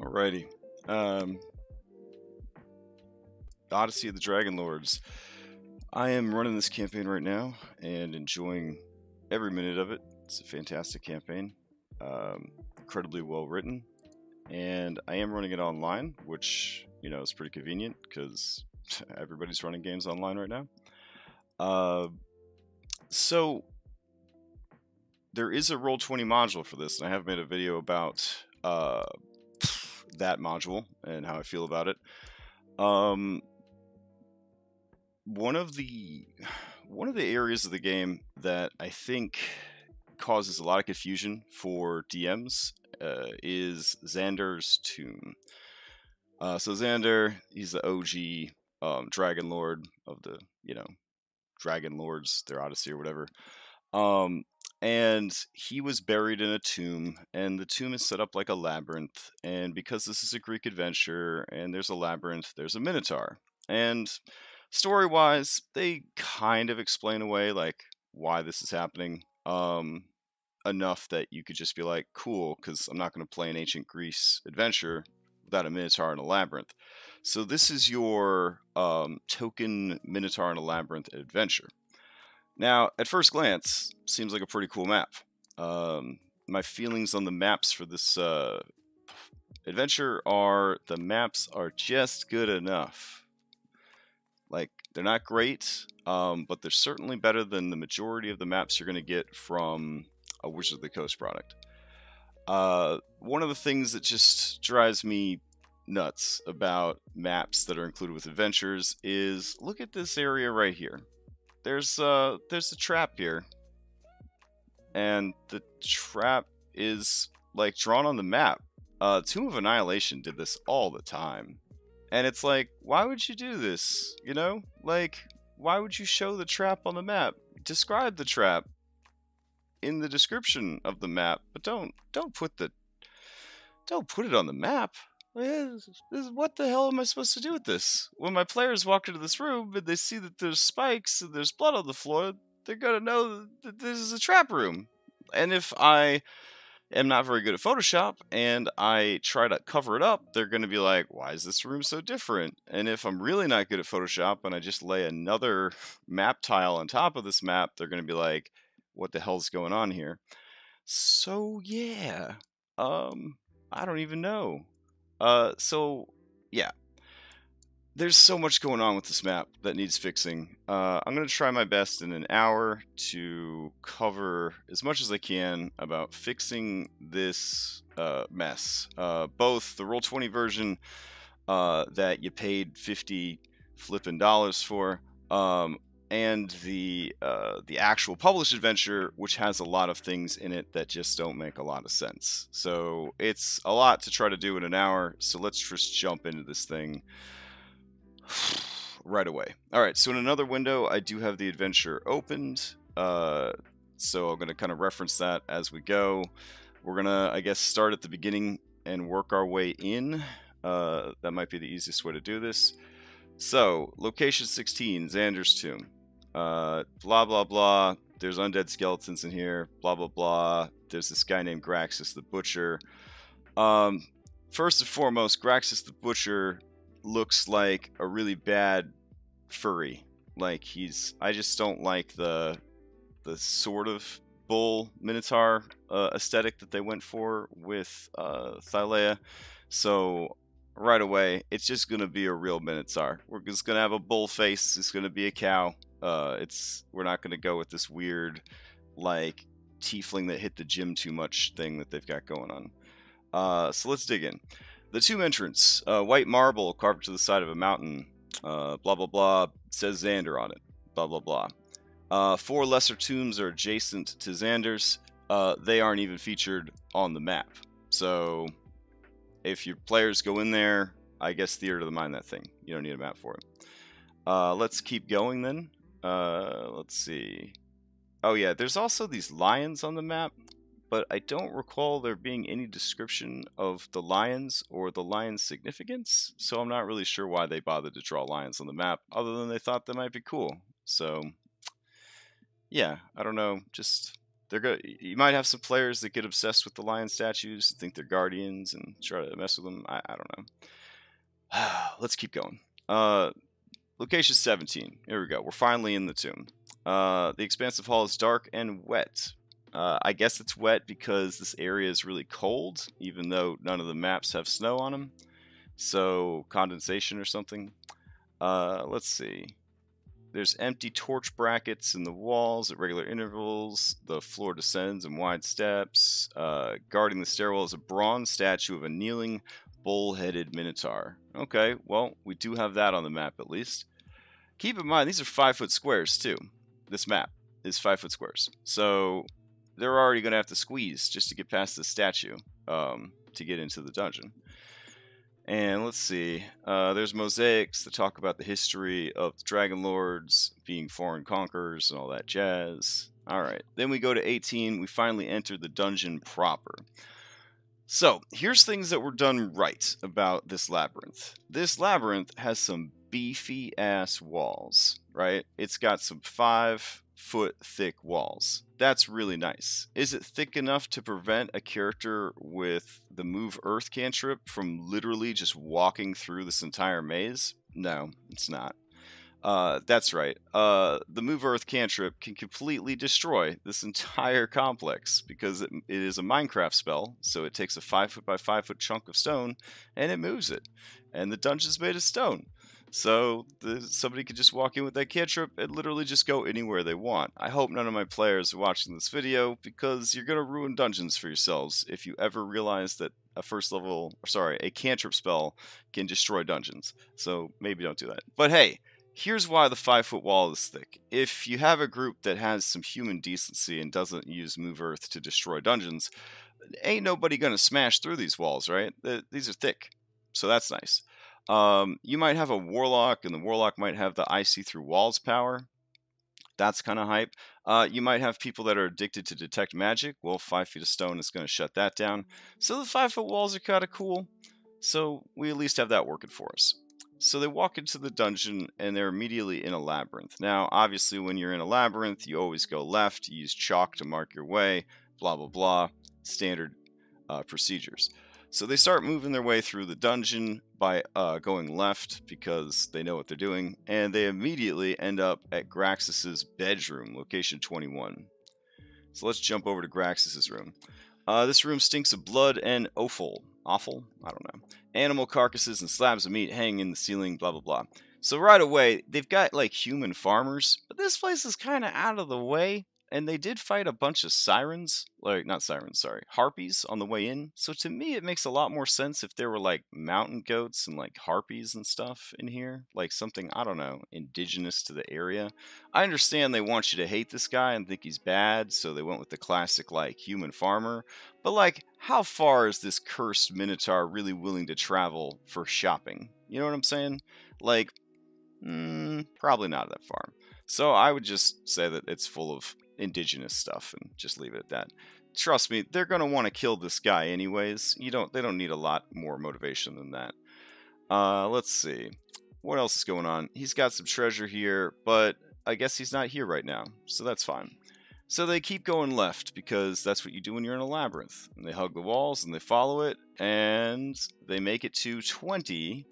Alrighty. Um, Odyssey of the Dragon Lords. I am running this campaign right now and enjoying every minute of it. It's a fantastic campaign, um, incredibly well written, and I am running it online, which you know is pretty convenient because everybody's running games online right now. Uh, so there is a Roll20 module for this, and I have made a video about uh, that module and how I feel about it. Um, one of the one of the areas of the game that I think causes a lot of confusion for DMs uh, is Xandar's tomb. Uh, so Xandar, he's the OG um, Dragon Lord of the you know Dragon Lords, their Odyssey or whatever. Um, and he was buried in a tomb and the tomb is set up like a labyrinth and because this is a greek adventure and there's a labyrinth there's a minotaur and story wise they kind of explain away like why this is happening um enough that you could just be like cool because i'm not going to play an ancient greece adventure without a minotaur and a labyrinth. So this is your um, token minotaur and a labyrinth adventure now, at first glance, seems like a pretty cool map. Um, my feelings on the maps for this uh, adventure are the maps are just good enough. Like, they're not great, um, but they're certainly better than the majority of the maps you're going to get from a Wizard of the Coast product. Uh, one of the things that just drives me nuts about maps that are included with adventures is look at this area right here there's uh there's a trap here. And the trap is like drawn on the map. Uh Tomb of Annihilation did this all the time. And it's like, why would you do this? You know? Like, why would you show the trap on the map? Describe the trap in the description of the map, but don't don't put the don't put it on the map. This, this, what the hell am I supposed to do with this? When my players walk into this room and they see that there's spikes and there's blood on the floor, they're gonna know that this is a trap room. And if I am not very good at Photoshop and I try to cover it up, they're gonna be like, "Why is this room so different?" And if I'm really not good at Photoshop and I just lay another map tile on top of this map, they're gonna be like, "What the hell's going on here?" So yeah, um, I don't even know. Uh, so yeah, there's so much going on with this map that needs fixing. Uh, I'm going to try my best in an hour to cover as much as I can about fixing this uh, mess. Uh, both the Roll20 version uh, that you paid 50 flipping dollars for, um, and the uh, the actual published adventure, which has a lot of things in it that just don't make a lot of sense. So it's a lot to try to do in an hour. So let's just jump into this thing right away. All right. So in another window, I do have the adventure opened. Uh, so I'm going to kind of reference that as we go. We're gonna, I guess, start at the beginning and work our way in. Uh, that might be the easiest way to do this. So, location 16, Xandar's tomb uh, blah blah blah. There's undead skeletons in here. Blah blah blah. There's this guy named Graxus the Butcher. Um, first and foremost, Graxus the Butcher looks like a really bad furry. Like he's, I just don't like the the sort of bull minotaur uh, aesthetic that they went for with uh, Thylea. So right away, it's just gonna be a real minotaur. We're just gonna have a bull face. It's gonna be a cow. Uh, it's we're not going to go with this weird like tiefling that hit the gym too much thing that they've got going on. Uh, so let's dig in. The tomb entrance, uh, white marble carved to the side of a mountain. Uh, blah blah blah says Xandar on it. Blah blah blah. Uh, four lesser tombs are adjacent to Xandar's. Uh, they aren't even featured on the map. So if your players go in there, I guess theater to the mind that thing. You don't need a map for it. Uh, let's keep going then. Uh, let's see. Oh yeah, there's also these lions on the map, but I don't recall there being any description of the lions or the lions' significance, so I'm not really sure why they bothered to draw lions on the map, other than they thought they might be cool. So, yeah, I don't know. Just they're. You might have some players that get obsessed with the lion statues, and think they're guardians, and try to mess with them. I, I don't know. Let's keep going. Uh, location 17. Here we go. We're finally in the tomb. Uh, the expansive hall is dark and wet. Uh, I guess it's wet because this area is really cold, even though none of the maps have snow on them. So condensation or something. Uh, let's see. There's empty torch brackets in the walls at regular intervals. The floor descends in wide steps. Uh, guarding the stairwell is a bronze statue of a kneeling, bull-headed minotaur. Okay, well, we do have that on the map at least. Keep in mind, these are five-foot squares too. This map is five-foot squares. So they're already going to have to squeeze just to get past the statue um, to get into the dungeon. And let's see, uh, there's mosaics that talk about the history of the Dragon Lords being foreign conquerors and all that jazz. All right, then we go to 18. We finally enter the dungeon proper. So here's things that were done right about this labyrinth. This labyrinth has some beefy ass walls, right? It's got some five foot thick walls. That's really nice. Is it thick enough to prevent a character with the move earth cantrip from literally just walking through this entire maze? No, it's not. Uh, that's right. Uh, the move earth cantrip can completely destroy this entire complex because it, it is a Minecraft spell. So it takes a five foot by five foot chunk of stone and it moves it. And the dungeon's made of stone. So the, somebody could just walk in with that cantrip and literally just go anywhere they want. I hope none of my players are watching this video because you're going to ruin dungeons for yourselves if you ever realize that a first level, sorry, a cantrip spell can destroy dungeons. So maybe don't do that. But hey, here's why the five foot wall is thick. If you have a group that has some human decency and doesn't use Move Earth to destroy dungeons, ain't nobody going to smash through these walls, right? These are thick. So that's nice. Um, you might have a warlock, and the warlock might have the I see through walls power. That's kind of hype. Uh, you might have people that are addicted to detect magic. Well, five feet of stone is going to shut that down. So the five foot walls are kind of cool. So we at least have that working for us. So they walk into the dungeon and they're immediately in a labyrinth. Now, obviously, when you're in a labyrinth, you always go left. You use chalk to mark your way. Blah blah blah. Standard uh, procedures. So they start moving their way through the dungeon by uh, going left because they know what they're doing, and they immediately end up at Graxus's bedroom, location 21. So let's jump over to Graxus's room. Uh, this room stinks of blood and offal. Awful? I don't know. Animal carcasses and slabs of meat hanging in the ceiling, blah blah blah. So right away, they've got like human farmers, but this place is kind of out of the way and they did fight a bunch of sirens, like not sirens, sorry, harpies on the way in. So to me, it makes a lot more sense if there were like mountain goats and like harpies and stuff in here, like something I don't know, indigenous to the area. I understand they want you to hate this guy and think he's bad, so they went with the classic like human farmer. But like, how far is this cursed minotaur really willing to travel for shopping? You know what I'm saying? Like, mm, probably not that far. So I would just say that it's full of indigenous stuff and just leave it at that. Trust me, they're going to want to kill this guy anyways. You don't they don't need a lot more motivation than that. Uh, let's see. What else is going on? He's got some treasure here, but I guess he's not here right now, so that's fine. So they keep going left because that's what you do when you're in a labyrinth. And they hug the walls and they follow it, and they make it to 20,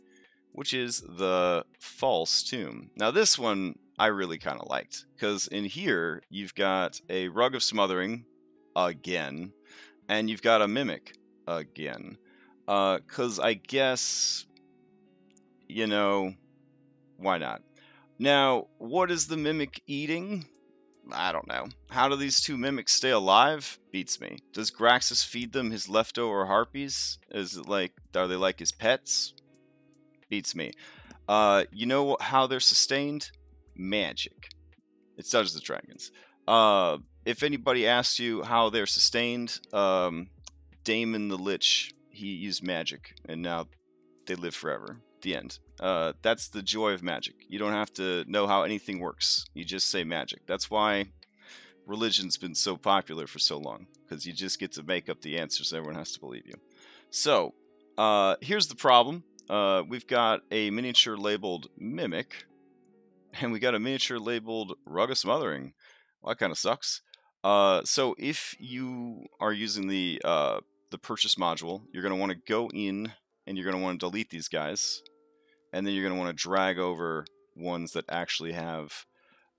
which is the false tomb. Now, this one I really kind of liked because in here you've got a rug of smothering again, and you've got a mimic again. Because uh, I guess, you know, why not? Now, what is the mimic eating? I don't know. How do these two mimics stay alive? Beats me. Does Graxus feed them his leftover harpies? Is it like, are they like his pets? Beats me. Uh, you know how they're sustained? Magic. It's Dungeons and Dragons. Uh, if anybody asks you how they're sustained, um, Daemon the Lich, he used magic, and now they live forever. The end. Uh, that's the joy of magic. You don't have to know how anything works. You just say magic. That's why religion's been so popular for so long, because you just get to make up the answers. Everyone has to believe you. So, uh, here's the problem. Uh, we've got a miniature labeled Mimic, and we got a miniature labeled Rug of Smothering. Well, that kind of sucks. Uh, so if you are using the uh, the purchase module, you're going to want to go in and you're going to want to delete these guys, and then you're going to want to drag over ones that actually have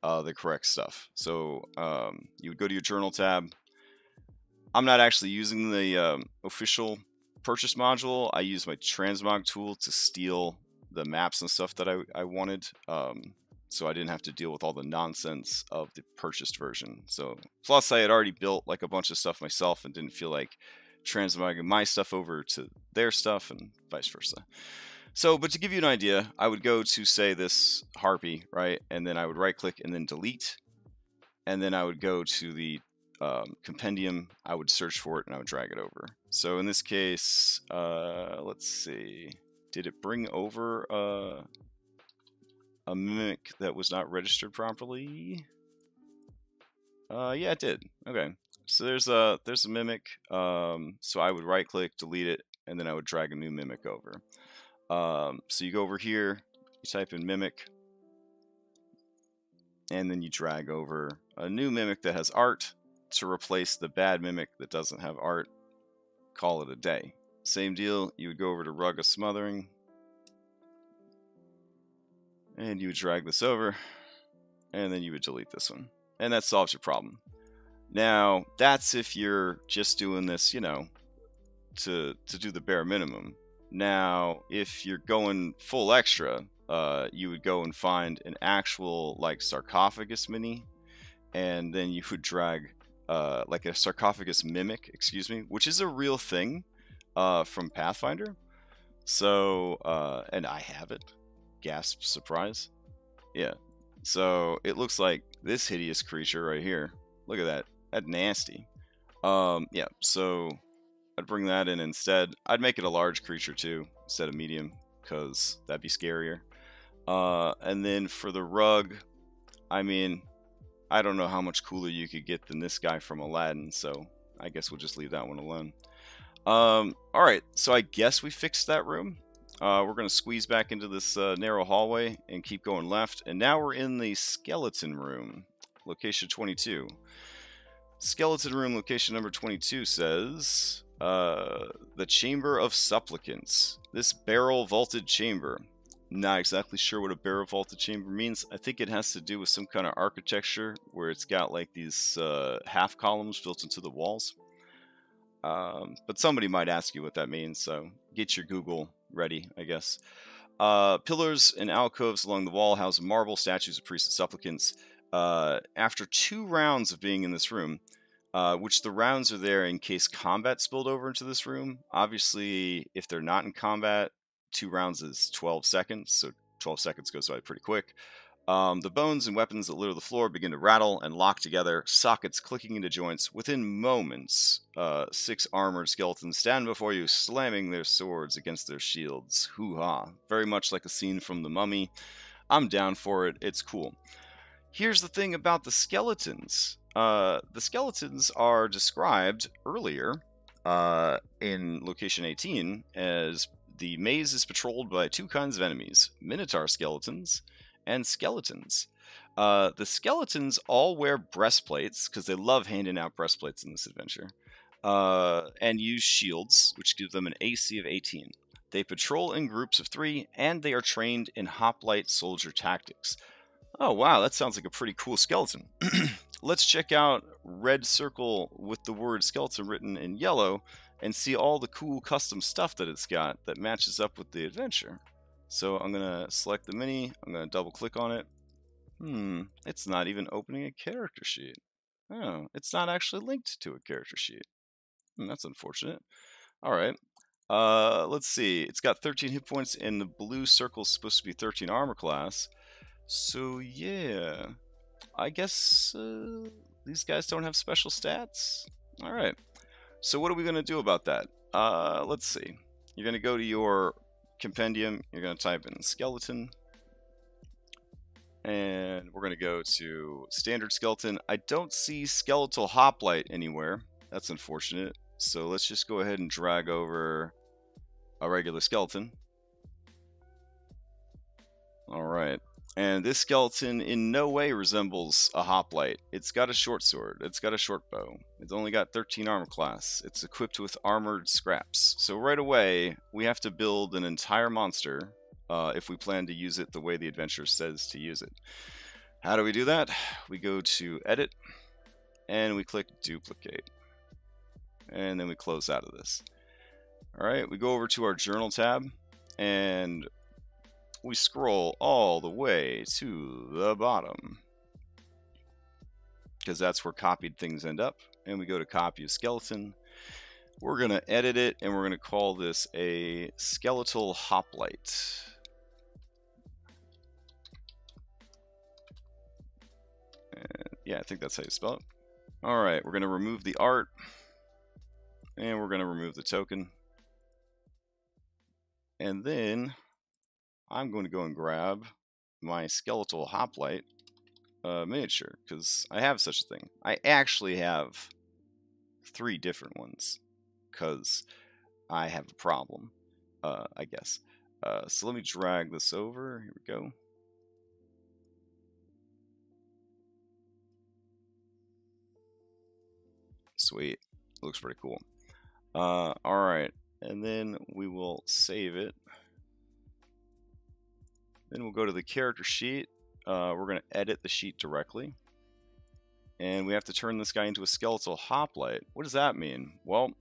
uh, the correct stuff. So um, you would go to your journal tab. I'm not actually using the um, official purchase module. I use my transmog tool to steal the maps and stuff that I, I wanted. Um, so I didn't have to deal with all the nonsense of the purchased version. So plus I had already built like a bunch of stuff myself and didn't feel like transmogging my stuff over to their stuff and vice versa. So, but to give you an idea, I would go to say this harpy, right? And then I would right click and then delete. And then I would go to the um, compendium, I would search for it and I would drag it over. So in this case, uh, let's see, did it bring over uh, a mimic that was not registered properly? Uh, yeah, it did. Okay, so there's a there's a mimic. Um, so I would right click, delete it, and then I would drag a new mimic over. Um, so you go over here, you type in mimic, and then you drag over a new mimic that has art to replace the bad mimic that doesn't have art. Call it a day. Same deal, you would go over to rug of smothering, and you would drag this over, and then you would delete this one. And that solves your problem. Now, that's if you're just doing this, you know, to to do the bare minimum. Now, if you're going full extra, uh, you would go and find an actual like sarcophagus mini, and then you would drag uh, like a sarcophagus mimic, excuse me, which is a real thing uh, from Pathfinder. So, uh, and I have it. Gasp! Surprise. Yeah. So it looks like this hideous creature right here. Look at that. That nasty. Um, yeah. So I'd bring that in instead. I'd make it a large creature too, instead of medium, because that'd be scarier. Uh, and then for the rug, I mean, I don't know how much cooler you could get than this guy from Aladdin, so I guess we'll just leave that one alone. Um, Alright, so I guess we fixed that room. Uh, we're going to squeeze back into this uh, narrow hallway and keep going left. And now we're in the skeleton room, location 22. Skeleton room location number 22 says uh, the Chamber of Supplicants. This barrel vaulted chamber. Not exactly sure what a barrel vaulted chamber means. I think it has to do with some kind of architecture where it's got like these uh, half columns built into the walls. Um, but somebody might ask you what that means, so get your Google ready, I guess. Uh, pillars and alcoves along the wall house marble statues of priests and supplicants. Uh, after two rounds of being in this room, uh, which the rounds are there in case combat spilled over into this room. Obviously, if they're not in combat, two rounds is 12 seconds, so 12 seconds goes by pretty quick. Um, the bones and weapons that litter the floor begin to rattle and lock together, sockets clicking into joints. Within moments, uh, six armored skeletons stand before you, slamming their swords against their shields. Hoo ha! Very much like a scene from The Mummy. I'm down for it. It's cool. Here's the thing about the skeletons uh, the skeletons are described earlier uh, in location 18 as the maze is patrolled by two kinds of enemies minotaur skeletons and skeletons. Uh, the skeletons all wear breastplates because they love handing out breastplates in this adventure, uh, and use shields, which give them an AC of 18. They patrol in groups of three, and they are trained in hoplite soldier tactics. Oh, wow, that sounds like a pretty cool skeleton. let's check out red circle with the word skeleton written in yellow and see all the cool custom stuff that it's got that matches up with the adventure. So I'm going to select the mini, I'm to double click on it. Hmm, it's not even opening a character sheet. Oh, it's not actually linked to a character sheet. Hmm, that's unfortunate. All right. Uh, let's see. It's got 13 hit points, and the blue circle is supposed to be 13 armor class. So yeah, I guess uh, these guys don't have special stats. All right. So what are we going to do about that? Uh, let's see. You're going to go to your compendium. You're going to type in skeleton. And we're going to go to standard skeleton. I don't see skeletal hoplite anywhere. That's unfortunate. So let's just go ahead and drag over a regular skeleton. All right. And this skeleton in no way resembles a hoplite. It's got a short sword, it's got a short bow, it's only got 13 armor class, it's equipped with armored scraps. So right away, we have to build an entire monster uh, if we plan to use it the way the adventure says to use it. How do we do that? We go to Edit, and we click Duplicate. And then we close out of this. Alright, we go over to our Journal tab, and we scroll all the way to the bottom. Because that's where copied things end up and we go to copy a skeleton. We're going to edit it and we're going to call this a skeletal hoplite. And yeah I think that's how you spell it. All right we're going to remove the art and we're going to remove the token. And then I'm going to go and grab my skeletal hoplite uh, miniature because I have such a thing. I actually have three different ones because I have a problem, uh, I guess. Uh, so let me drag this over. Here we go. Sweet. Looks pretty cool. Uh, all right. And then we will save it. Then we'll go to the character sheet. Uh, we're going to edit the sheet directly. And we have to turn this guy into a skeletal hoplite. What does that mean? Well,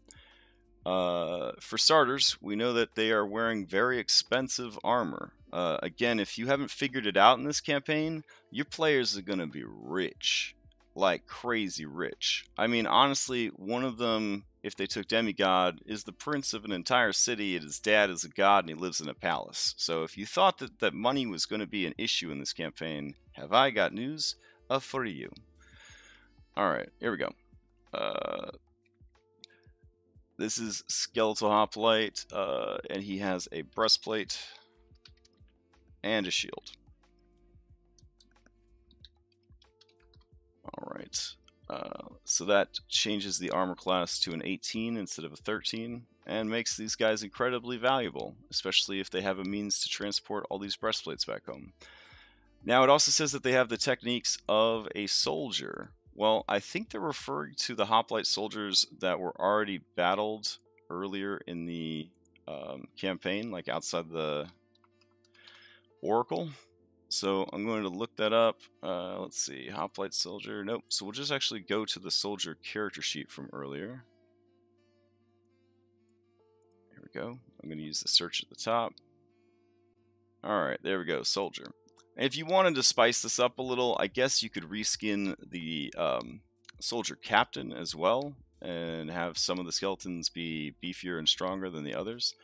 uh, for starters, we know that they are wearing very expensive armor. Uh, again, if you haven't figured it out in this campaign, your players are going to be rich. Like crazy rich. I mean, honestly, one of them if they took demigod, is the prince of an entire city, and his dad is a god, and he lives in a palace. So if you thought that, that money was going to be an issue in this campaign, have I got news uh, for you. Alright, here we go. Uh, this is Skeletal Hoplite, uh, and he has a breastplate and a shield. Alright. Uh, so that changes the armor class to an 18 instead of a 13 and makes these guys incredibly valuable, especially if they have a means to transport all these breastplates back home. Now, it also says that they have the techniques of a soldier. Well, I think they're referring to the hoplite soldiers that were already battled earlier in the um, campaign, like outside the Oracle. So I'm going to look that up. Uh, let's see, Hoplite Soldier. Nope. So we'll just actually go to the soldier character sheet from earlier. Here we go. I'm going to use the search at the top. All right, there we go, soldier. If you wanted to spice this up a little, I guess you could reskin the um, soldier captain as well and have some of the skeletons be beefier and stronger than the others.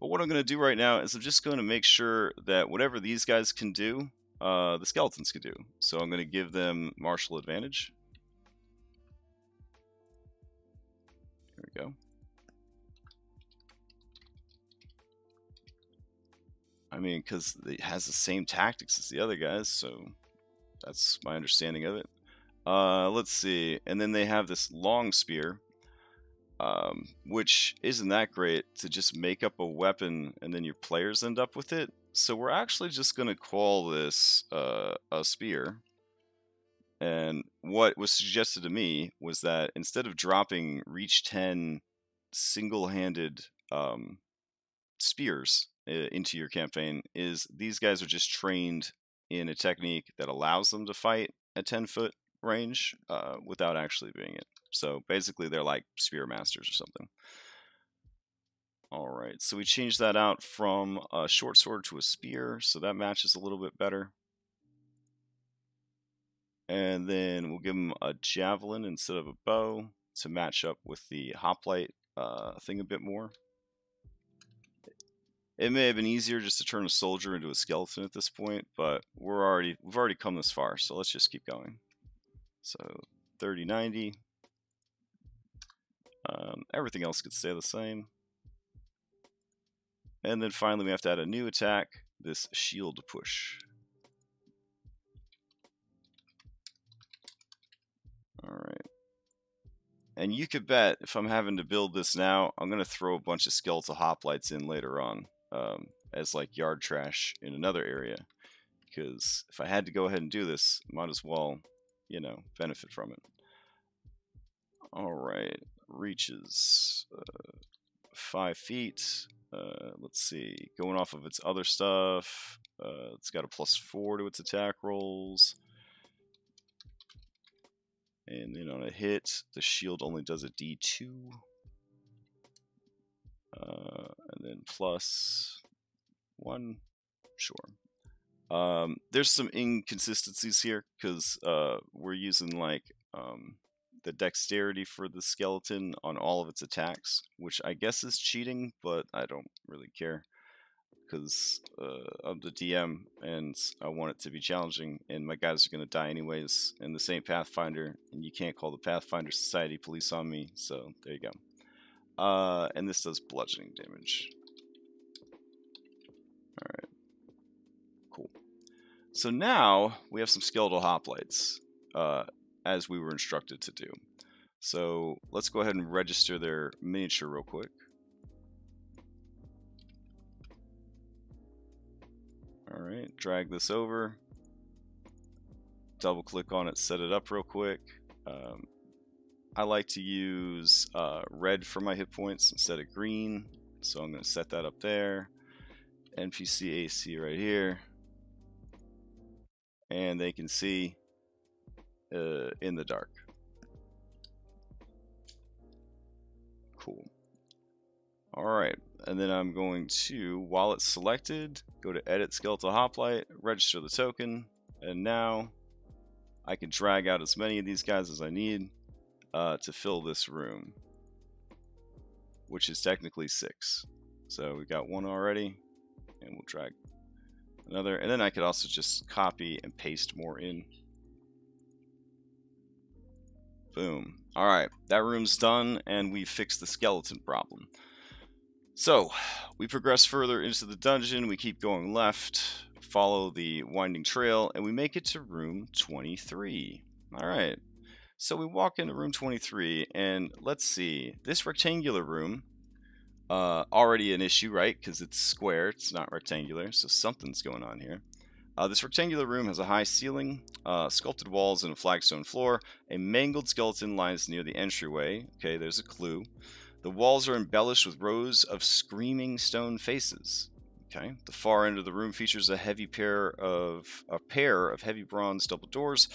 But what I'm going to do right now is I'm just going to make sure that whatever these guys can do, uh, the skeletons can do. So I'm going to give them martial advantage. Here we go. I mean, because it has the same tactics as the other guys, so that's my understanding of it. Uh, let's see. And then they have this long spear, um, which isn't that great to just make up a weapon and then your players end up with it. So we're actually just going to call this uh, a spear. And what was suggested to me was that instead of dropping reach 10 single-handed um, spears uh, into your campaign, is these guys are just trained in a technique that allows them to fight at 10 foot range uh, without actually being it. So basically, they're like spear masters or something. All right, so we changed that out from a short sword to a spear, so that matches a little bit better. And then we'll give him a javelin instead of a bow to match up with the hoplite uh, thing a bit more. It may have been easier just to turn a soldier into a skeleton at this point, but we're already we've already come this far, so let's just keep going. So 3090. Um, everything else could stay the same. And then finally we have to add a new attack, this shield push. Alright. And you could bet if I'm having to build this now, I'm going to throw a bunch of skeletal hoplites in later on um, as like yard trash in another area. because if I had to go ahead and do this, might as well, you know, benefit from it. All right, reaches uh, five feet. Uh, let's see, going off of its other stuff, uh, it's got a plus four to its attack rolls. And then on a hit, the shield only does a d2. Uh, and then plus one, sure. Um, there's some inconsistencies here because uh, we're using like um, the dexterity for the skeleton on all of its attacks, which I guess is cheating, but I don't really care because uh, I'm the DM and I want it to be challenging, and my guys are going to die anyways. And this ain't Pathfinder, and you can't call the Pathfinder Society police on me, so there you go. Uh, and this does bludgeoning damage. Alright. Cool. So now we have some skeletal hoplites, uh, as we were instructed to do. So let's go ahead and register their miniature real quick. Alright, drag this over. Double click on it, set it up real quick. Um, I like to use uh, red for my hit points instead of green. So I'm going to set that up there. NPC AC right here. And they can see uh, in the dark. Cool. All right, and then I'm going to, while it's selected, go to Edit Skeletal Hoplite, register the token, and now I can drag out as many of these guys as I need uh, to fill this room, which is technically six. So we've got one already, and we'll drag another, and then I could also just copy and paste more in. Boom. All right, that room's done, and we fixed the skeleton problem. So, we progress further into the dungeon, we keep going left, follow the winding trail, and we make it to room 23. Alright, so we walk into room 23, and let's see, this rectangular room, uh, already an issue, right? Because it's square, it's not rectangular, so something's going on here. Uh, this rectangular room has a high ceiling, uh, sculpted walls, and a flagstone floor. A mangled skeleton lies near the entryway. Okay, there's a clue. The walls are embellished with rows of screaming stone faces. Okay. The far end of the room features a heavy pair of a pair of heavy bronze double doors.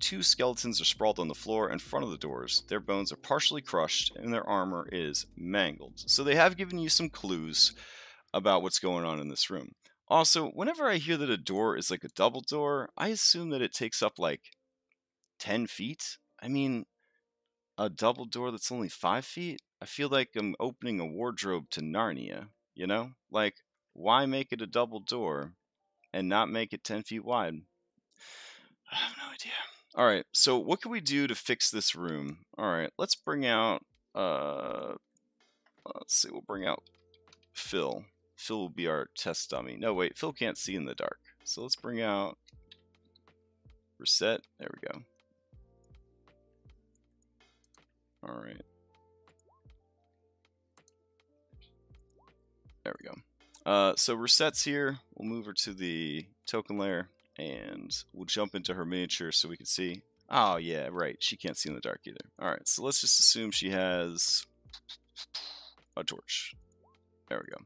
Two skeletons are sprawled on the floor in front of the doors. Their bones are partially crushed and their armor is mangled. So they have given you some clues about what's going on in this room. Also, whenever I hear that a door is like a double door, I assume that it takes up like 10 feet. I mean, a double door that's only 5 feet? I feel like I'm opening a wardrobe to Narnia, you know? Like, why make it a double door and not make it 10 feet wide? I have no idea. All right, so what can we do to fix this room? All right, let's bring out, uh, let's see, we'll bring out Phil. Phil will be our test dummy. No, wait, Phil can't see in the dark. So let's bring out reset. There we go. All right. There we go. Uh, so Reset's here. We'll move her to the token layer and we'll jump into her miniature so we can see. Oh, yeah, right. She can't see in the dark either. All right, so let's just assume she has a torch. There we go.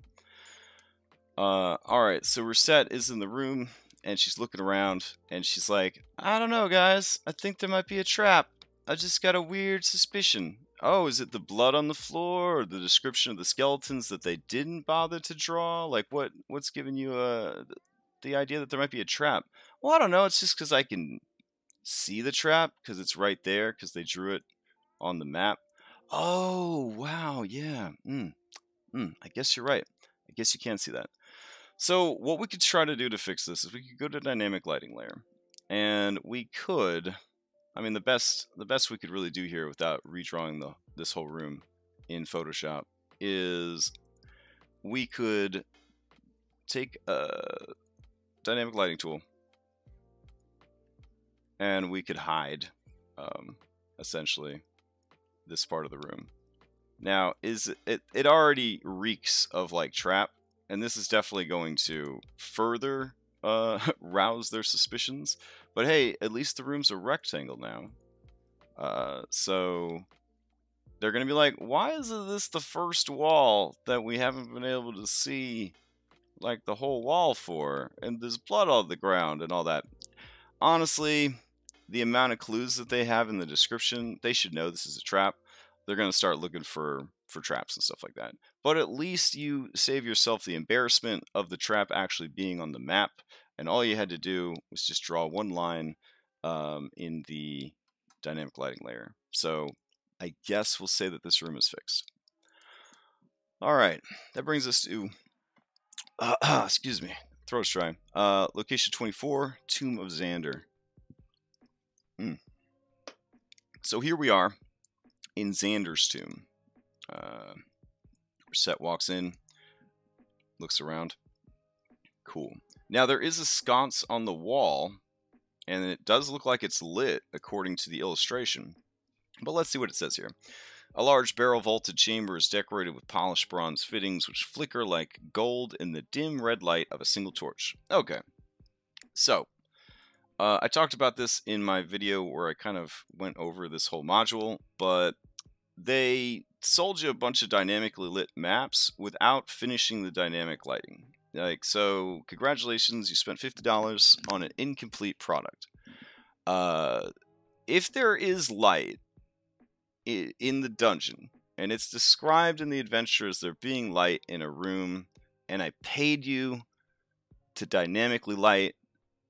Uh, all right, so Reset is in the room and she's looking around and she's like, I don't know, guys. I think there might be a trap. I just got a weird suspicion. Oh, is it the blood on the floor or the description of the skeletons that they didn't bother to draw? Like what what's giving you uh the idea that there might be a trap? Well, I don't know. It's just cuz I can see the trap cuz it's right there cuz they drew it on the map. Oh, wow. Yeah. Mm. Mm, I guess you're right. I guess you can't see that. So, what we could try to do to fix this is we could go to dynamic lighting layer and we could I mean, the best the best we could really do here without redrawing the this whole room in Photoshop is we could take a dynamic lighting tool and we could hide um, essentially this part of the room. Now, is it it already reeks of like trap, and this is definitely going to further uh, rouse their suspicions. But hey, at least the room's a rectangle now. Uh, so they're going to be like, why is this the first wall that we haven't been able to see like the whole wall for? And there's blood on the ground and all that. Honestly, the amount of clues that they have in the description, they should know this is a trap. They're going to start looking for for traps and stuff like that. But at least you save yourself the embarrassment of the trap actually being on the map. And all you had to do was just draw one line um, in the dynamic lighting layer. So I guess we'll say that this room is fixed. All right, that brings us to, uh, excuse me, throat's dry. Uh, location 24, Tomb of Xandar. Hmm. So here we are in Xandar's tomb. Uh, walks in, looks around. Cool. Now there is a sconce on the wall, and it does look like it's lit according to the illustration. But let's see what it says here. A large barrel vaulted chamber is decorated with polished bronze fittings which flicker like gold in the dim red light of a single torch. Okay. So, uh, I talked about this in my video where I kind of went over this whole module, but they sold you a bunch of dynamically lit maps without finishing the dynamic lighting. Like, so, congratulations, you spent $50 on an incomplete product. Uh, if there is light in the dungeon, and it's described in the adventure as there being light in a room, and I paid you to dynamically light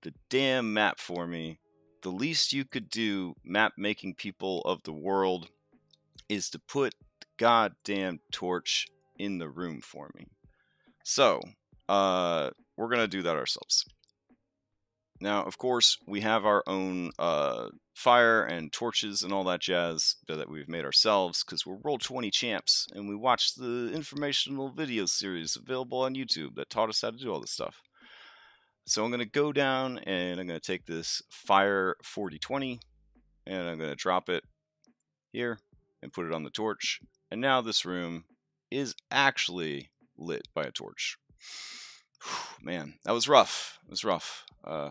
the damn map for me, the least you could do, map making people of the world, is to put goddamn torch in the room for me. So, uh, we're gonna do that ourselves. Now, of course, we have our own uh, fire and torches and all that jazz that we've made ourselves because we're Roll20 champs and we watch the informational video series available on YouTube that taught us how to do all this stuff. So I'm going to go down and I'm going to take this Fire 4020 and I'm going to drop it here and put it on the torch. And now this room is actually lit by a torch. Man, that was rough. It was rough. Uh,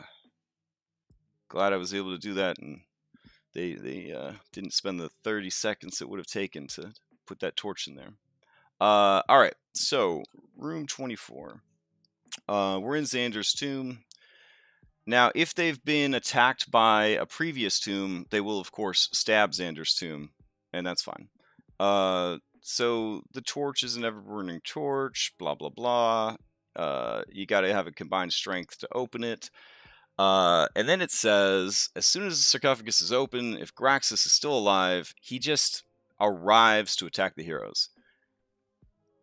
glad I was able to do that and they they uh, didn't spend the 30 seconds it would have taken to put that torch in there. Uh, all right, so room 24. Uh, we're in Xandar's tomb. Now, if they've been attacked by a previous tomb, they will, of course, stab Xandar's tomb, and that's fine. Uh, so the torch is an ever burning torch, blah, blah, blah. Uh, you got to have a combined strength to open it. Uh, and then it says, as soon as the sarcophagus is open, if Graxus is still alive, he just arrives to attack the heroes.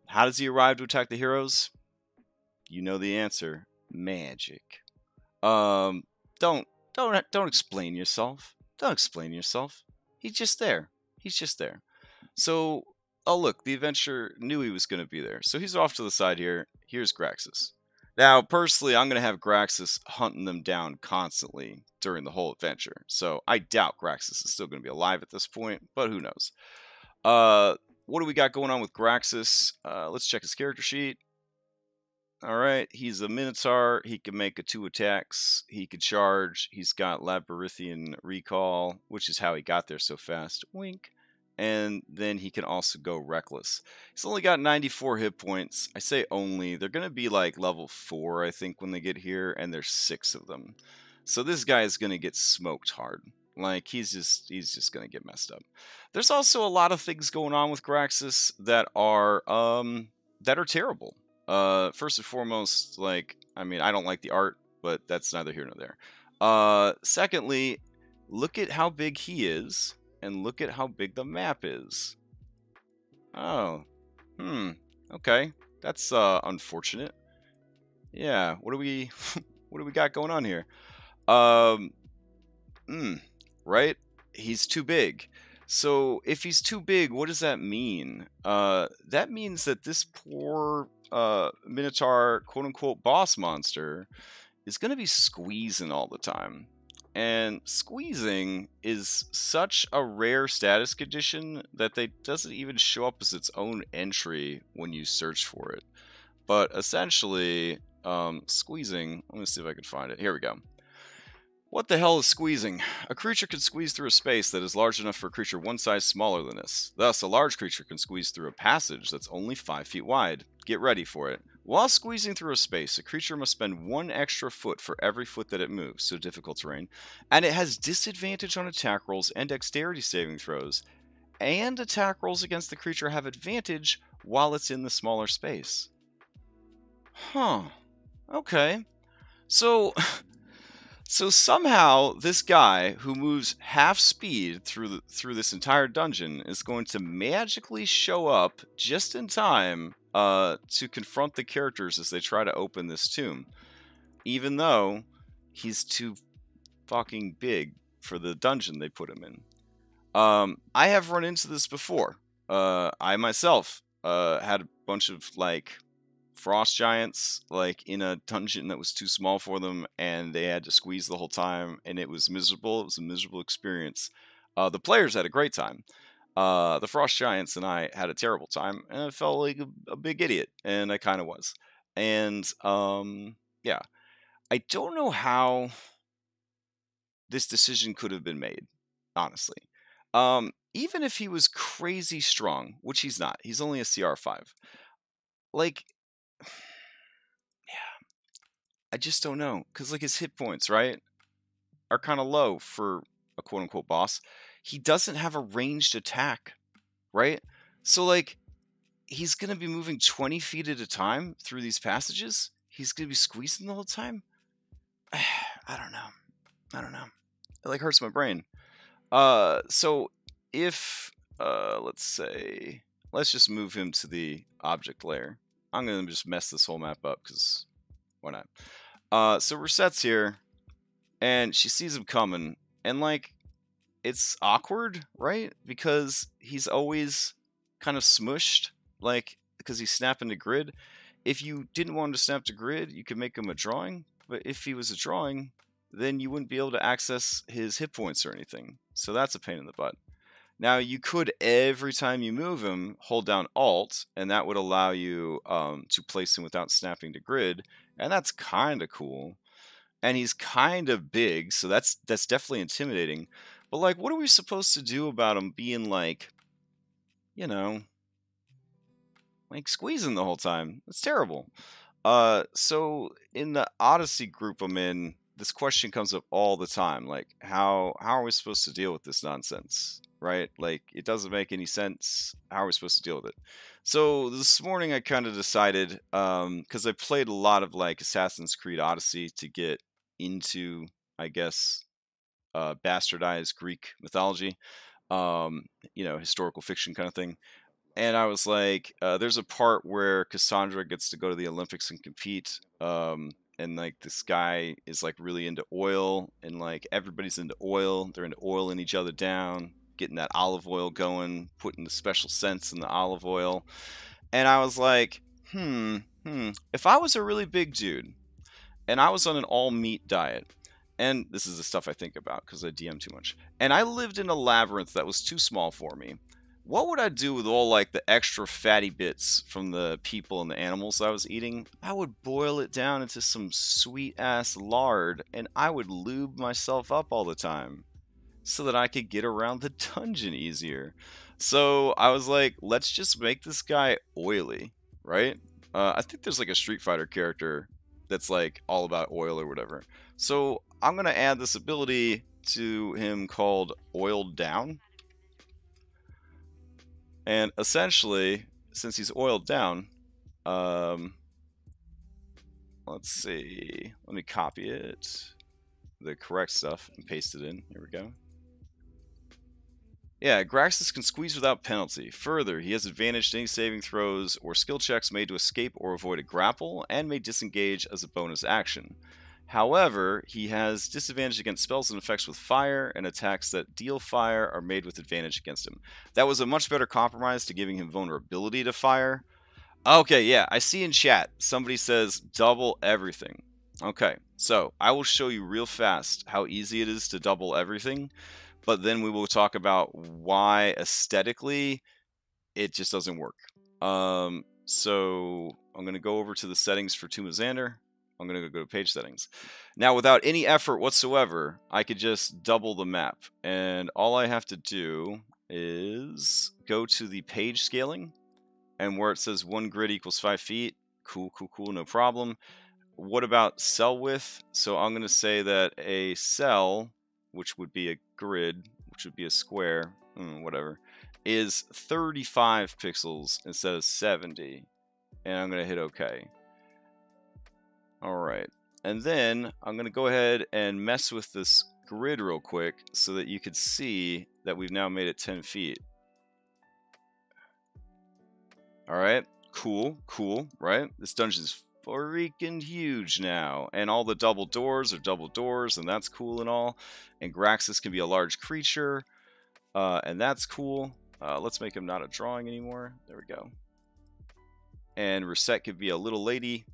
How does he arrive to attack the heroes? You know the answer. Magic. Um, don't don't don't explain yourself. Don't explain yourself. He's just there. He's just there. So, oh look, the adventurer knew he was going to be there. So he's off to the side here. Here's Graxus. Now, personally, I'm going to have Graxus hunting them down constantly during the whole adventure. So I doubt Graxus is still going to be alive at this point, but who knows. Uh, what do we got going on with Graxus? Uh, let's check his character sheet. All right, he's a Minotaur. He can make a two attacks. He can charge. He's got Labyrinthine Recall, which is how he got there so fast. Wink and then he can also go reckless. He's only got 94 hit points. I say only. They're going to be like level 4, I think, when they get here, and there's six of them. So this guy is going to get smoked hard. Like he's just he's just going to get messed up. There's also a lot of things going on with Graxus that are um that are terrible. Uh first and foremost, like I mean, I don't like the art, but that's neither here nor there. Uh secondly, look at how big he is and look at how big the map is. Oh, hmm, okay, that's uh, unfortunate. Yeah, what do we, what do we got going on here? Um, hmm, right? He's too big. So if he's too big, what does that mean? Uh, that means that this poor uh, Minotaur, quote unquote, boss monster is going to be squeezing all the time. And squeezing is such a rare status condition that they doesn't even show up as its own entry when you search for it. But essentially, Um, squeezing. Let me see if I can find it. Here we go. What the hell is squeezing? A creature can squeeze through a space that is large enough for a creature one size smaller than this. Thus, a large creature can squeeze through a passage that's only 5 feet wide. Get ready for it. While squeezing through a space, a creature must spend one extra foot for every foot that it moves, so difficult terrain, and it has disadvantage on attack rolls and dexterity saving throws, and attack rolls against the creature have advantage while it's in the smaller space. Huh. Okay. So So somehow this guy who moves half speed through the, through this entire dungeon is going to magically show up just in time uh, to confront the characters as they try to open this tomb, even though he's too fucking big for the dungeon they put him in. Um, I have run into this before. Uh, I myself uh, had a bunch of like frost giants like in a dungeon that was too small for them and they had to squeeze the whole time and it was miserable it was a miserable experience. Uh, the players had a great time. Uh, the frost giants and i had a terrible time and i felt like a, a big idiot and i kind of was. And um, yeah. I don't know how this decision could have been made honestly. Um, even if he was crazy strong which he's not he's only a cr5 like yeah, I just don't know because like his hit points, right, are kind of low for a quote unquote boss. He doesn't have a ranged attack, right? So like he's gonna be moving 20 feet at a time through these passages. He's gonna be squeezing the whole time. I don't know. I don't know. It like hurts my brain. Uh, so if uh, let's say let's just move him to the object layer. I'm gonna just mess this whole map up because why not? Uh, so Resette's here, and she sees him coming, and like, it's awkward, right? Because he's always kind of smushed, like because he's snapping to grid. If you didn't want him to snap to grid, you could make him a drawing, but if he was a drawing, then you wouldn't be able to access his hit points or anything. So that's a pain in the butt. Now you could every time you move him hold down Alt, and that would allow you um, to place him without snapping to grid, and that's kind of cool. And he's kind of big, so that's that's definitely intimidating. But like, what are we supposed to do about him being like, you know, like squeezing the whole time? It's terrible. Uh, so in the Odyssey group I'm in, this question comes up all the time. Like, how how are we supposed to deal with this nonsense? right? Like it doesn't make any sense. How are we supposed to deal with it? So this morning I kind of decided because um, I played a lot of like Assassin's Creed Odyssey to get into, I guess, uh, bastardized Greek mythology, um, you know, historical fiction kind of thing. And I was like, uh, there's a part where Cassandra gets to go to the Olympics and compete. Um, and like this guy is like really into oil and like everybody's into oil they're into oiling each other down getting that olive oil going, putting the special scents in the olive oil. And I was like, hmm, hmm, if I was a really big dude and I was on an all meat diet, and this is the stuff I think about because I DM too much, and I lived in a labyrinth that was too small for me, what would I do with all like the extra fatty bits from the people and the animals I was eating? I would boil it down into some sweet ass lard and I would lube myself up all the time so that I could get around the dungeon easier. So I was like, let's just make this guy oily, right? Uh, I think there's like a Street Fighter character that's like all about oil or whatever. So I'm gonna add this ability to him called Oiled Down. And essentially, since he's oiled down, um, let's see, let me copy it, the correct stuff, and paste it in. Here we go. Yeah, Graxus can squeeze without penalty. Further, he has advantage to any saving throws or skill checks made to escape or avoid a grapple, and may disengage as a bonus action. However, he has disadvantage against spells and effects with fire, and attacks that deal fire are made with advantage against him. That was a much better compromise to giving him vulnerability to fire. Okay, yeah, I see in chat somebody says double everything. Okay, so I will show you real fast how easy it is to double everything but then we will talk about why aesthetically it just doesn't work. Um, so I'm going to go over to the settings for Tomb of Xandar. I'm going to go to page settings. Now, without any effort whatsoever, I could just double the map. And all I have to do is go to the page scaling. And where it says one grid equals five feet, cool, cool, cool, no problem. What about cell width? So I'm going to say that a cell, which would be a grid, which would be a square, mm, whatever, is 35 pixels instead of 70. And I'm going to hit OK. All right. And then I'm going to go ahead and mess with this grid real quick so that you could see that we've now made it 10 feet. All right. Cool. Cool. Right? This dungeon is freaking huge now. And all the double doors are double doors, and that's cool and all. And Graxus can be a large creature, uh, and that's cool. Uh, let's make him not a drawing anymore. There we go. And Reset could be a little lady.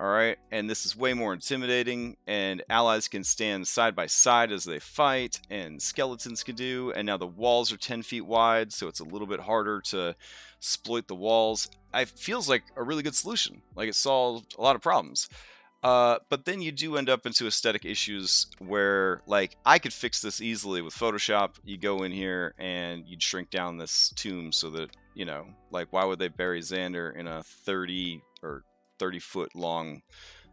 All right, and this is way more intimidating, and allies can stand side by side as they fight, and skeletons can do, and now the walls are 10 feet wide, so it's a little bit harder to exploit the walls. It feels like a really good solution. Like it solved a lot of problems. Uh, but then you do end up into aesthetic issues where, like, I could fix this easily with Photoshop. You go in here and you'd shrink down this tomb so that, you know, like, why would they bury Xandar in a 30 or 30 foot long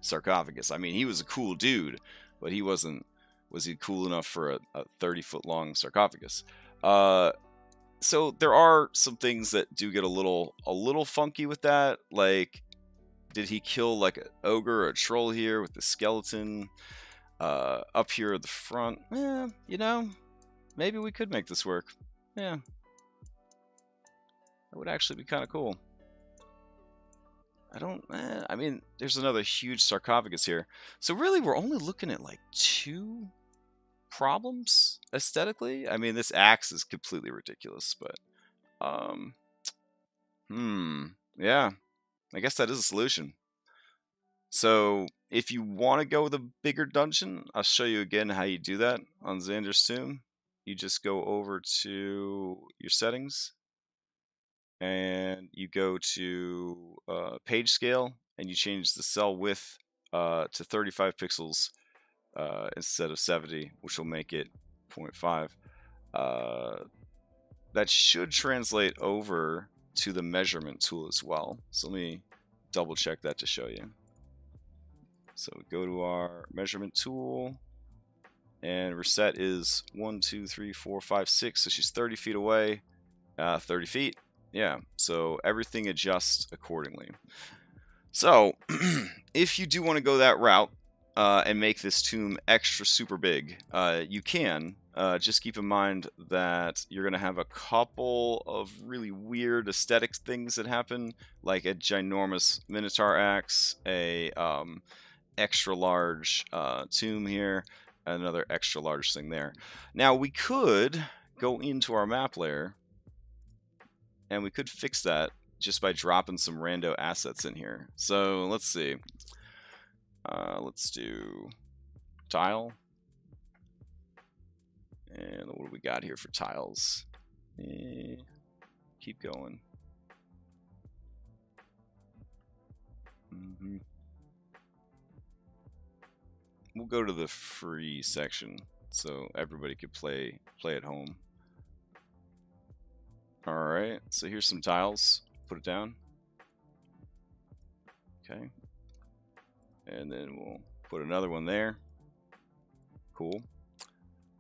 sarcophagus. I mean, he was a cool dude, but he wasn't. Was he cool enough for a, a 30 foot long sarcophagus? Uh, so there are some things that do get a little a little funky with that. Like, did he kill like an ogre or a troll here with the skeleton uh, up here at the front? Yeah, you know, maybe we could make this work. Yeah, that would actually be kind of cool. I don't, eh, I mean, there's another huge sarcophagus here. So really, we're only looking at like two problems aesthetically. I mean, this axe is completely ridiculous, but, um, hmm, yeah, I guess that is a solution. So if you want to go with a bigger dungeon, I'll show you again how you do that on Xandar's Tomb. You just go over to your settings and you go to uh, page scale and you change the cell width uh, to 35 pixels uh, instead of 70, which will make it 0.5. Uh, that should translate over to the measurement tool as well. So let me double check that to show you. So we go to our measurement tool and reset is one, two, three, four, five, six. So she's 30 feet away, uh, 30 feet. Yeah, so everything adjusts accordingly. So, if you do want to go that route uh, and make this tomb extra super big, uh, you can. Uh, just keep in mind that you're going to have a couple of really weird aesthetic things that happen, like a ginormous Minotaur axe, a um, extra large uh, tomb here, another extra large thing there. Now, we could go into our map layer and we could fix that just by dropping some rando assets in here. So let's see. Uh, let's do tile. And what do we got here for tiles? Eh, keep going. Mm -hmm. We'll go to the free section so everybody could play play at home. Alright, so here's some tiles. Put it down. Okay. And then we'll put another one there. Cool.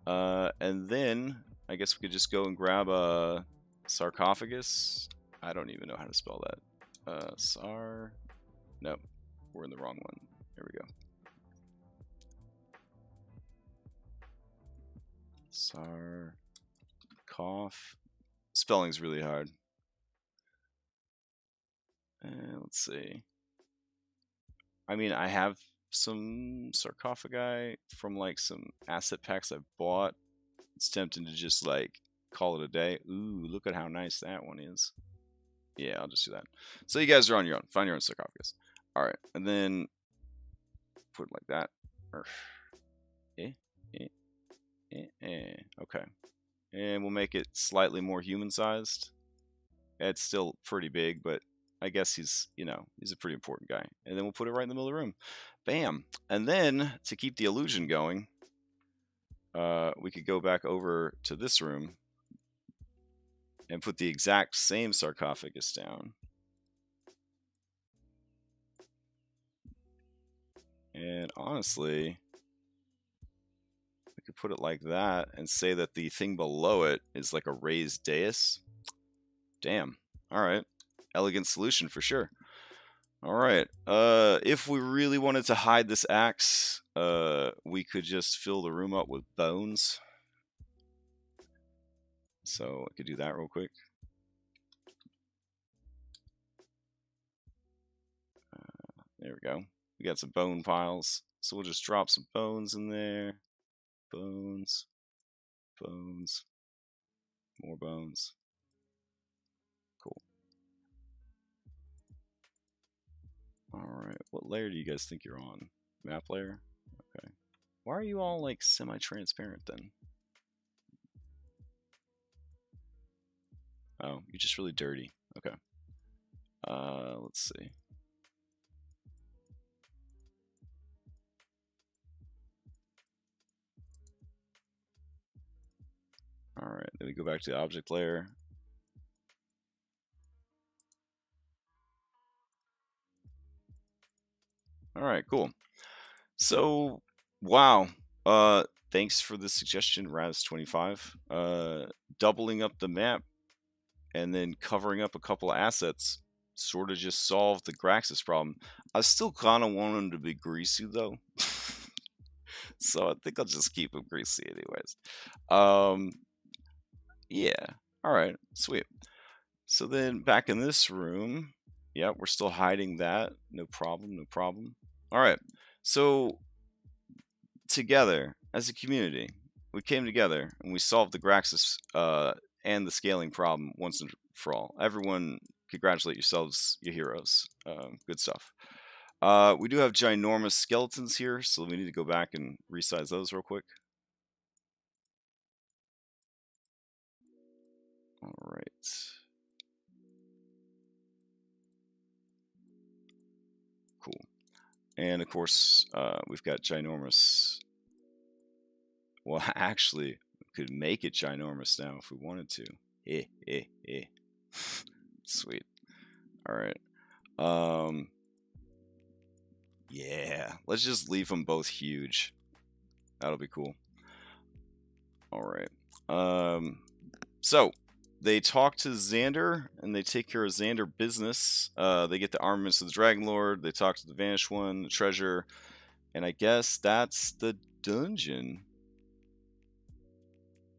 Uh, and then I guess we could just go and grab a sarcophagus. I don't even know how to spell that. Uh, sar. Nope, we're in the wrong one. There we go. Sar. Spelling's really hard. Uh, let's see. I mean, I have some sarcophagi from like some asset packs I bought. It's tempting to just like call it a day. Ooh, look at how nice that one is. Yeah, I'll just do that. So you guys are on your own. Find your own sarcophagus. All right, and then put it like that. Eh, eh, eh, eh. Okay and we'll make it slightly more human sized. It's still pretty big, but I guess he's, you know, he's a pretty important guy. And then we'll put it right in the middle of the room. Bam. And then to keep the illusion going, uh, we could go back over to this room and put the exact same sarcophagus down. And honestly, could put it like that and say that the thing below it is like a raised dais. Damn. All right. Elegant solution for sure. All right. Uh, if we really wanted to hide this axe, uh, we could just fill the room up with bones. So I could do that real quick. Uh, there we go. We got some bone piles. So we'll just drop some bones in there. Bones. Bones. More bones. Cool. Alright, what layer do you guys think you're on? Map layer? Okay. Why are you all like semi-transparent then? Oh, you're just really dirty. Okay. Uh, let's see. All right, then we go back to the object layer. All right, cool. So, wow. Uh, thanks for the suggestion, Raz25. Uh, doubling up the map and then covering up a couple of assets sort of just solved the Graxus problem. I still kind of want him to be greasy, though. so I think I'll just keep him greasy anyways. Um, yeah. All right. Sweet. So then back in this room, yeah, we're still hiding that. No problem. No problem. All right. So together as a community, we came together and we solved the Graxus uh, and the scaling problem once and for all. Everyone, congratulate yourselves, you heroes. Um, good stuff. Uh, we do have ginormous skeletons here, so we need to go back and resize those real quick. All right. Cool. And of course, uh, we've got ginormous. Well, actually, we could make it ginormous now if we wanted to. Eh, eh, eh. Sweet. All right. Um. Yeah, let's just leave them both huge. That'll be cool. All right. Um. So they talk to Xandar and they take care of Xandar business. Uh, they get the armaments of the Dragon Lord. They talk to the Vanished One, the treasure, and I guess that's the dungeon.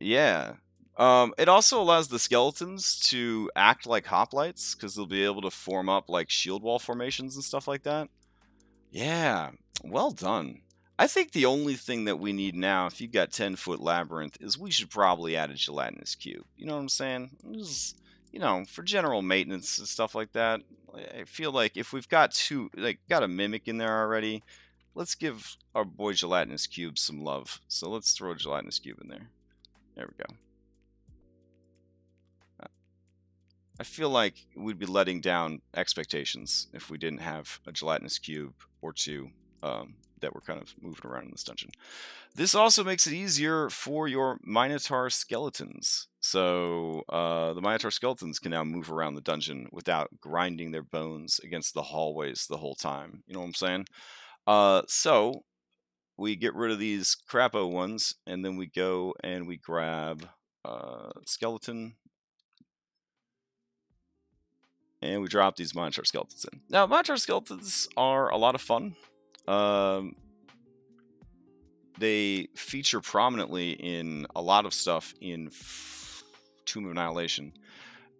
Yeah. Um, it also allows the skeletons to act like hoplites because they'll be able to form up like shield wall formations and stuff like that. Yeah, well done. I think the only thing that we need now, if you've got 10 foot labyrinth, is we should probably add a gelatinous cube. You know what I'm saying? Just, you know, for general maintenance and stuff like that. I feel like if we've got two, like, got a mimic in there already, let's give our boy gelatinous cube some love. So let's throw a gelatinous cube in there. There we go. Uh, I feel like we'd be letting down expectations if we didn't have a gelatinous cube or two um, that we're kind of moving around in this dungeon. This also makes it easier for your Minotaur skeletons. So uh, the Minotaur skeletons can now move around the dungeon without grinding their bones against the hallways the whole time. You know what I'm saying? Uh, so we get rid of these crapo ones, and then we go and we grab uh, skeleton and we drop these Minotaur skeletons in. Now, Minotaur skeletons are a lot of fun. Um, they feature prominently in a lot of stuff in Tomb of Annihilation.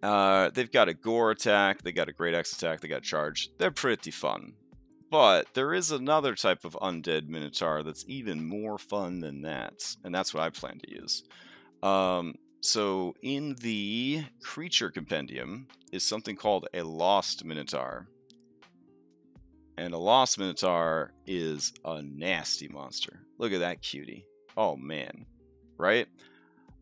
Uh, they've got a gore attack, they got a greataxe attack, they got charge. They're pretty fun. But there is another type of undead Minotaur that's even more fun than that, and that's what I plan to use. Um, so in the creature compendium is something called a lost Minotaur. And a lost Minotaur is a nasty monster. Look at that cutie. Oh man. Right?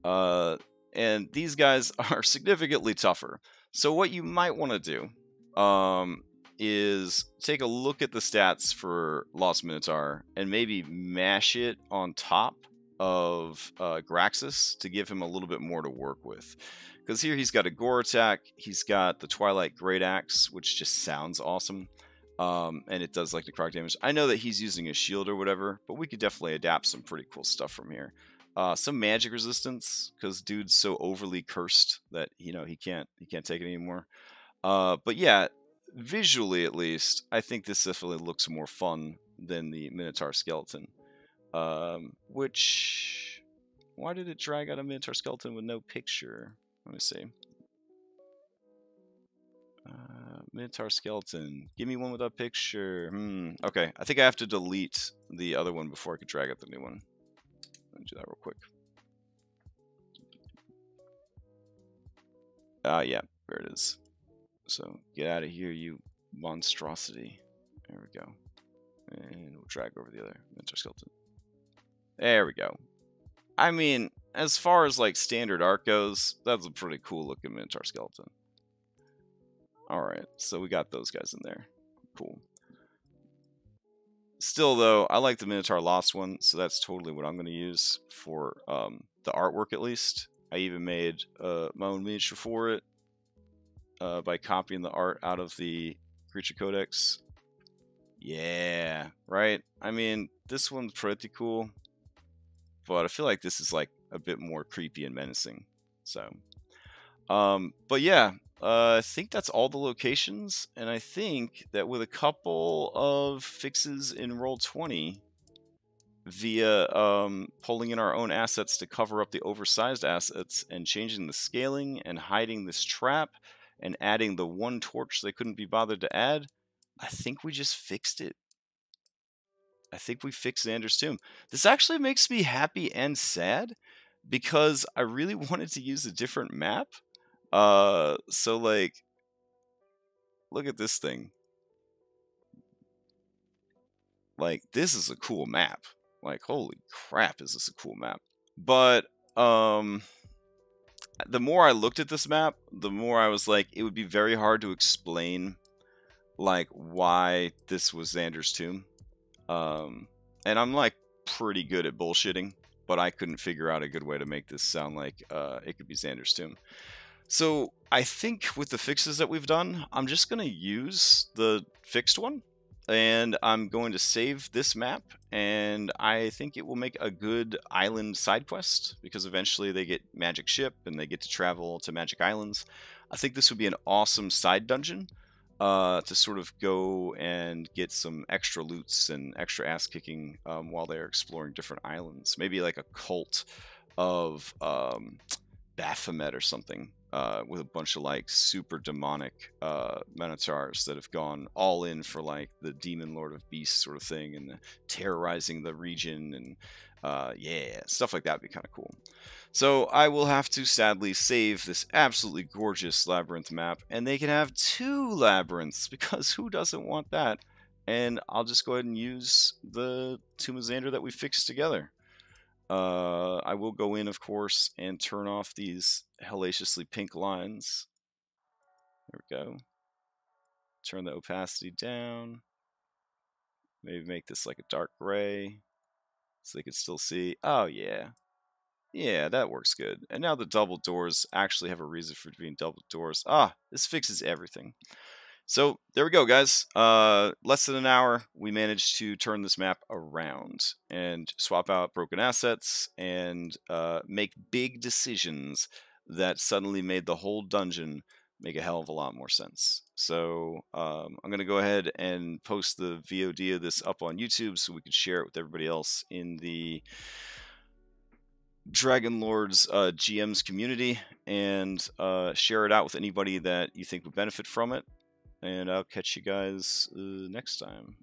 Uh, and these guys are significantly tougher. So what you might want to do, um, is take a look at the stats for Lost Minotaur and maybe mash it on top of uh, Graxus to give him a little bit more to work with. Because here he's got a Gore attack, he's got the Twilight Great Axe, which just sounds awesome. Um, and it does like necrotic damage. I know that he's using a shield or whatever, but we could definitely adapt some pretty cool stuff from here. Uh, some magic resistance because dude's so overly cursed that you know he can't he can't take it anymore. Uh, but yeah, visually at least, I think this definitely looks more fun than the Minotaur skeleton. Um, which why did it drag out a Minotaur skeleton with no picture? Let me see. Uh, Minotaur skeleton. Give me one with a picture. Hmm. Okay, I think I have to delete the other one before I could drag out the new one. Let me do that real quick. Ah, uh, yeah, there it is. So get out of here, you monstrosity. There we go. And we'll drag over the other Minotaur skeleton. There we go. I mean, as far as like standard art goes, that's a pretty cool looking Minotaur skeleton. Alright, so we got those guys in there. Cool. Still, though, I like the Minotaur Lost one, so that's totally what I'm going to use for um, the artwork, at least. I even made uh, my own miniature for it uh, by copying the art out of the Creature Codex. Yeah, right? I mean, this one's pretty cool, but I feel like this is like a bit more creepy and menacing. So, um, but yeah, uh, I think that's all the locations, and I think that with a couple of fixes in Roll20 via um, pulling in our own assets to cover up the oversized assets and changing the scaling and hiding this trap and adding the one torch they couldn't be bothered to add, I think we just fixed it. I think we fixed Xandar's Tomb. This actually makes me happy and sad because I really wanted to use a different map. Uh, so like, look at this thing. Like, this is a cool map. Like, holy crap, is this a cool map? But, um, the more I looked at this map, the more I was like, it would be very hard to explain, like, why this was Xandar's tomb. Um, and I'm like pretty good at bullshitting, but I couldn't figure out a good way to make this sound like uh, it could be Xandar's tomb. So I think with the fixes that we've done, I'm just going to use the fixed one and I'm going to save this map, and I think it will make a good island side quest because eventually they get Magic Ship and they get to travel to Magic Islands. I think this would be an awesome side dungeon uh, to sort of go and get some extra loots and extra ass kicking um, while they're exploring different islands. Maybe like a cult of um, Baphomet or something uh, with a bunch of like super demonic uh, minotaurs that have gone all in for like the demon lord of beasts sort of thing and terrorizing the region and uh, yeah stuff like that would be kind of cool. So i will have to sadly save this absolutely gorgeous labyrinth map and they can have two labyrinths because who doesn't want that? And i'll just go ahead and use the tomb of Xandar that we fixed together. Uh, I will go in, of course, and turn off these hellaciously pink lines. There we go. Turn the opacity down. Maybe make this like a dark gray so they can still see. Oh, yeah. Yeah, that works good. And now the double doors actually have a reason for being double doors. Ah, this fixes everything. So there we go, guys. Uh, less than an hour, we managed to turn this map around and swap out broken assets and uh, make big decisions that suddenly made the whole dungeon make a hell of a lot more sense. So um, I'm going to go ahead and post the VOD of this up on YouTube so we can share it with everybody else in the Dragon Lords uh, GM's community and uh, share it out with anybody that you think would benefit from it and I'll catch you guys uh, next time.